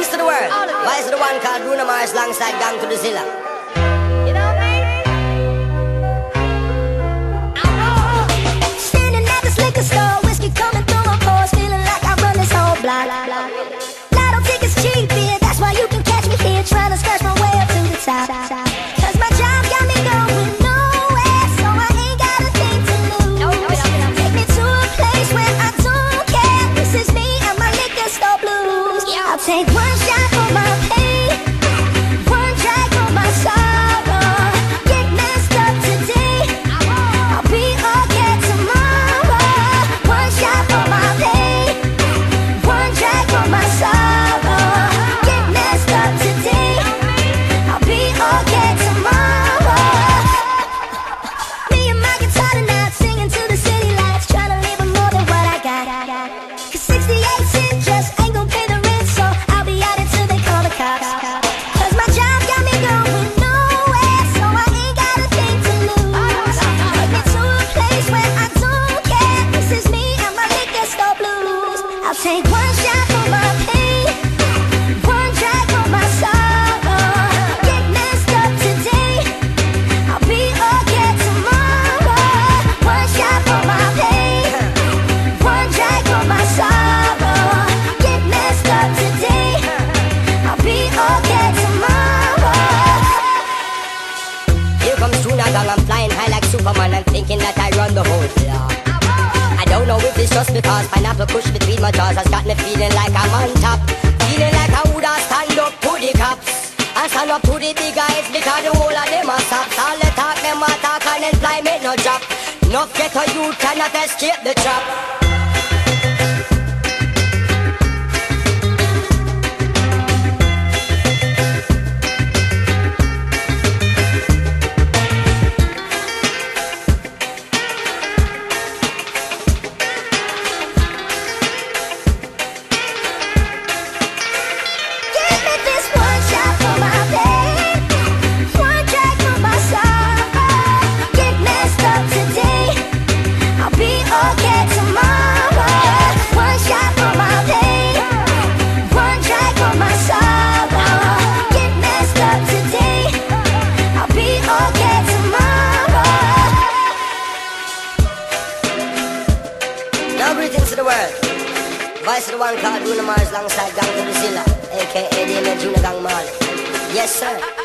greetings to the world. Why is the one called Bruno Mars alongside Gong to the Zilla? You know what I mean? Standing at this liquor store, whiskey coming through my pores, feeling like I run this whole block. Lotto tickets cheap, yeah, that's why you can catch me here trying to scratch my way up to the top. Cause my job got me going nowhere, so I ain't got a thing to lose. Oh, take me to a place where I don't care. This is me and my liquor store blues. I'll take one and thinking that I run the whole block. I don't know if it's just because pineapple kush between my jaws has got me feeling like I'm on top. Feeling like I woulda stand up to the cops. I stand up to the big guys because the whole of them are sops. All the talk them a talk and employment no job. No ghetto you cannot escape the trap. Voice of the one called Bruno Mars alongside Gong to aka the Junior Gong Marley. Yes, sir.